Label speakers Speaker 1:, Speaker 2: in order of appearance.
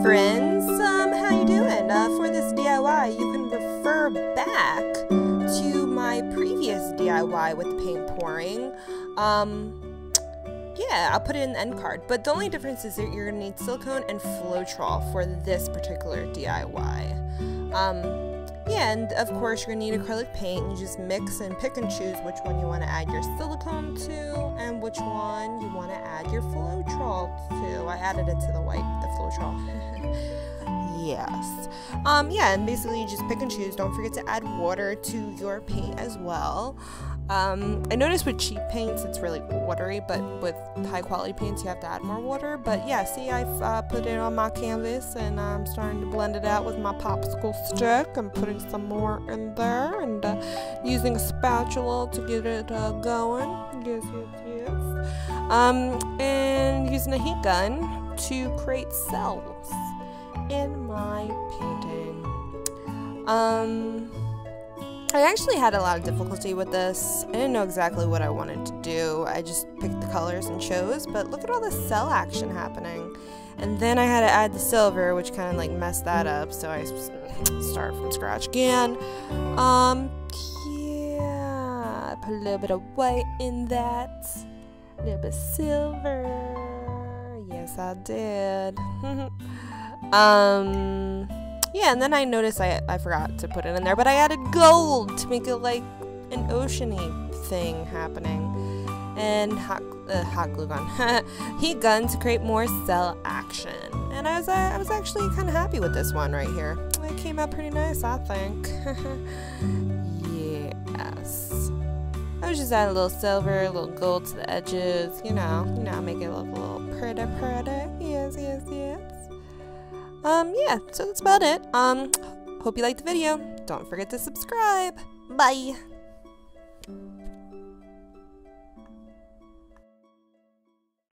Speaker 1: Friends, um, how you doing? Uh, for this DIY, you can refer back to my previous DIY with the paint pouring. Um, yeah, I'll put it in the end card. But the only difference is that you're going to need silicone and Floetrol for this particular DIY. Um, yeah, and of course you're to need acrylic paint. You just mix and pick and choose which one you want to add your silicone to and which one you want to add your Floetrol to. I added it to the white, the Floetrol. yes. Um, yeah, and basically you just pick and choose. Don't forget to add water to your paint as well. Um, I noticed with cheap paints it's really watery, but with high quality paints you have to add more water. But yeah, see, I've uh, put it on my canvas and I'm starting to blend it out with my popsicle stick. I'm putting some more in there and uh, using a spatula to get it uh, going. Yes, yes, yes. Um, and using a heat gun to create cells in my painting. Um, I actually had a lot of difficulty with this. I didn't know exactly what I wanted to do. I just picked the colors and chose, but look at all the cell action happening. And then I had to add the silver, which kind of like messed that up, so I started from scratch again. Um, yeah, put a little bit of white in that, a little bit silver. Yes, I did. Um, yeah, and then I noticed I, I forgot to put it in there, but I added gold to make it like an oceany thing happening. And hot, uh, hot glue gun, heat gun to create more cell action. And I was uh, I was actually kind of happy with this one right here. It came out pretty nice, I think. yes. I was just adding a little silver, a little gold to the edges, you know, you know, make it look a little pretty, pretty. Um, yeah, so that's about it. Um, hope you liked the video. Don't forget to subscribe. Bye.